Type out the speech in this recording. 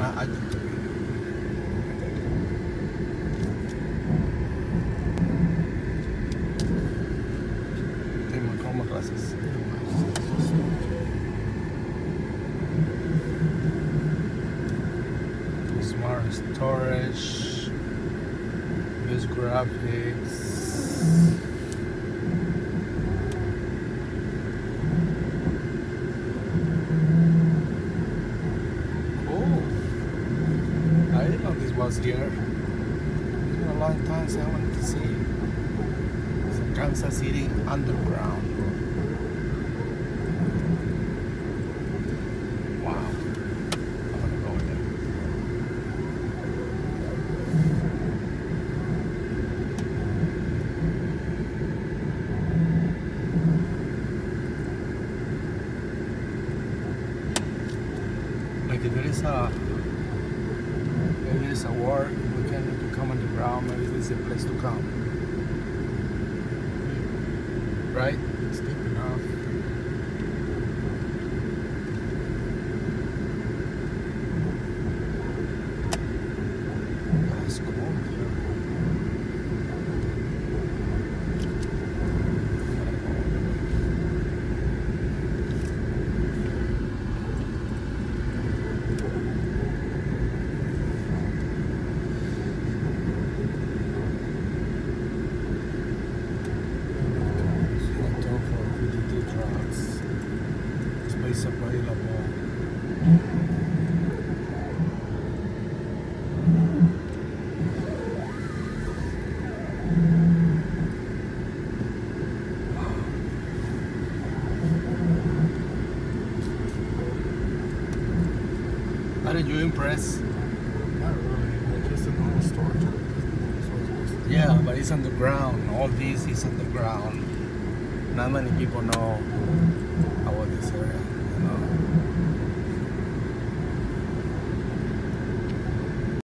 I, I storage, use graphics. Cool. I didn't know this It's been a long time since I wanted to see. A Kansas City Underground. Wow. I want to go there. Like there is a there is a war, we can come underground. Maybe this is a place to come, right? It's deep enough. That's cool. How did you impress? Not really. Just a normal storage. Yeah, but it's underground. All this is underground. Not many people know about this area, you know.